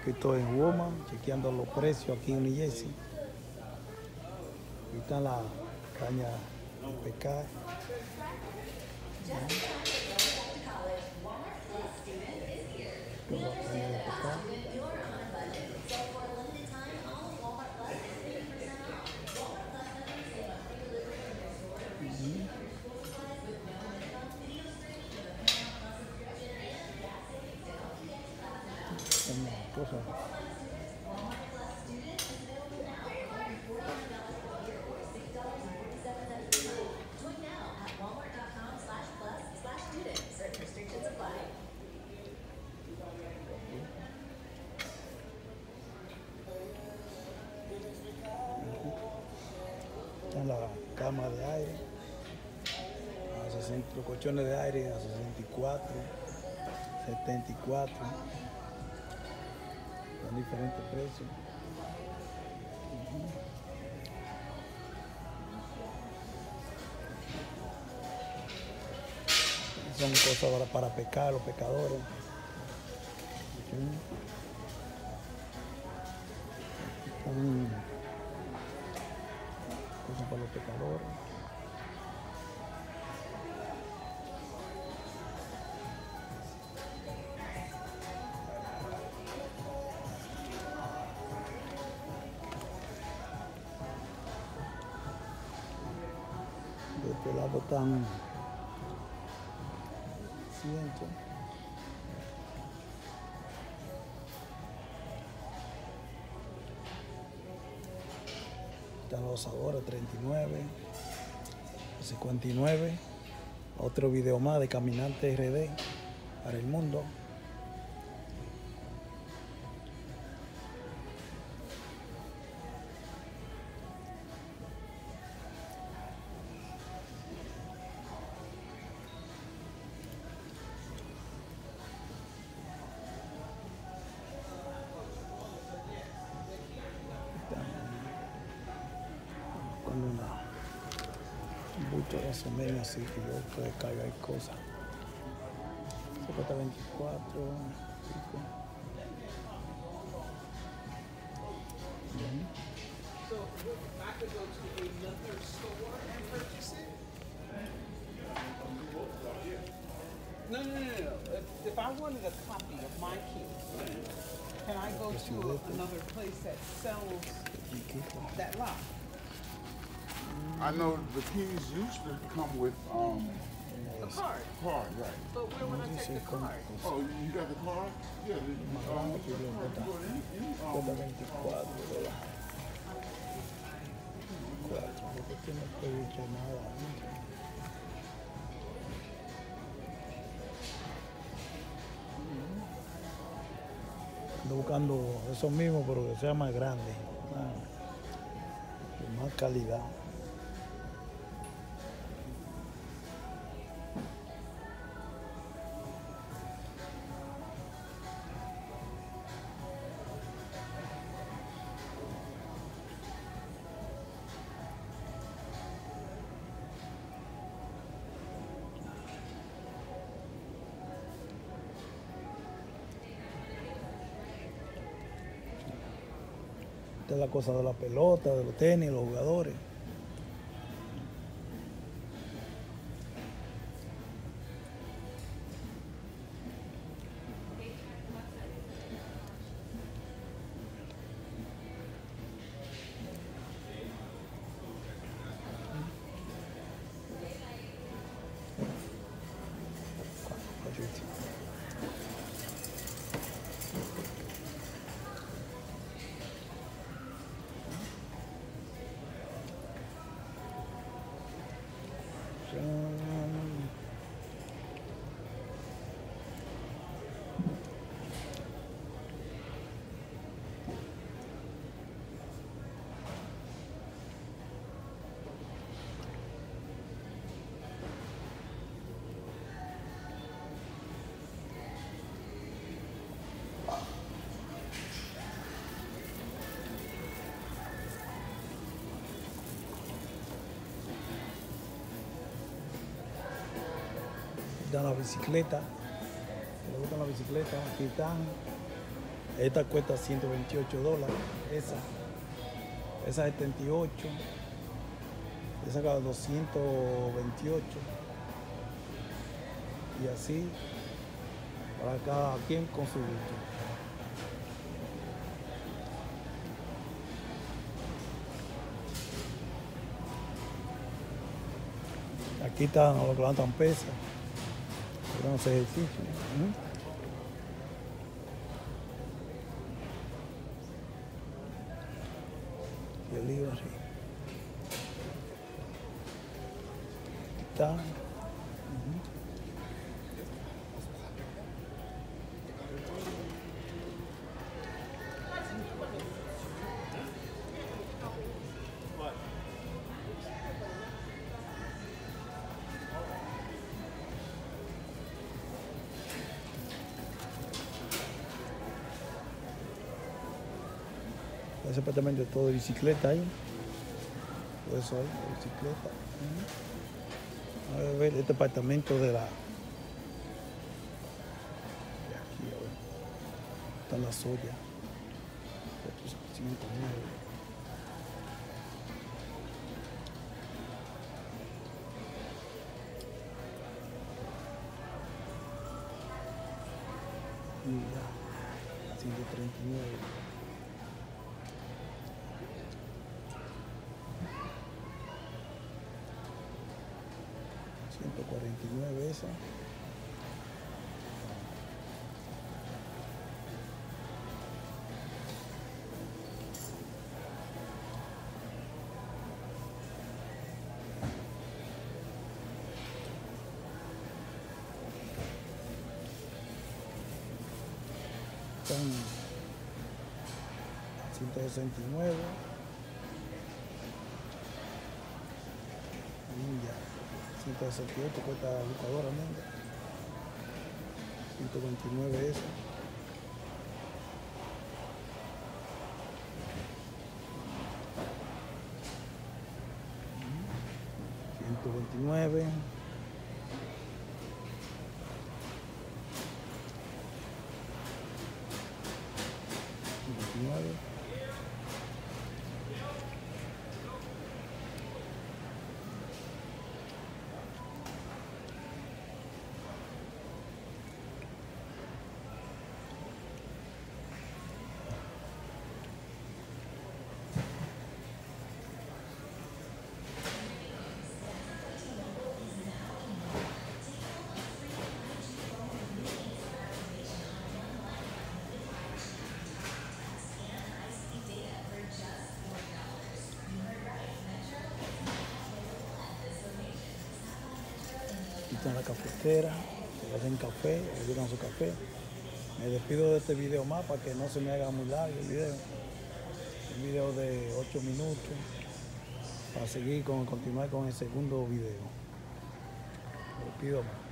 Aquí estoy en Woman, chequeando los precios aquí en New Jersey. Aquí está la caña de pescar. Aquí la caña de pescar. Ujú. Está la cama de aire. A 60 los colchones de aire a 64, 74. Con diferentes precios. Ujú. Son cosas para, para pescar, los. Son cosas para los pescadores. De este lado están cientos. Están los sabores 39, 59. Otro video más de Caminante RD para el mundo. muchos resumen así que yo puedo descargar cosas. Se cuesta 24. No, no, no, no. If, if I wanted a copy of my key, can I go to another place that sells that lock? I know the keys used to come with um The card. card, right? But where would I Dice take the card? Oh, you got the card? Yeah. The, Más um, grande what's que the card? ¿verdad? You go any, any, um, 24 dólares. 24, porque aquí no puedo echar nada. Ando buscando eso mismo, pero que sea más grande. más calidad. Es la cosa de la pelota, de los tenis, los jugadores. Dan la bicicleta, le gustan la bicicleta, aquí están Esta cuesta 128 dólares. Esa. Esa 78. Esa cada 228. Y así para cada quien con su gusto. Aquí están los que levantan pesas, que hacer ejercicio. ¿Mm? Y el libro así. Es todo de bicicleta ahí. Todo eso ahí, de bicicleta. A ver, este apartamento de la. De aquí, a ver. Está la soya. 459. Y ya, 139. Ciento cuarenta y nueve esa. Están 169. 168 cuesta licuadora, 129 eso. $129 29 cafeteras que hacen café, ayudan su café. Me despido de este video más para que no se me haga muy largo el video. Un video de 8 minutos para seguir con continuar con el segundo video. Me despido más.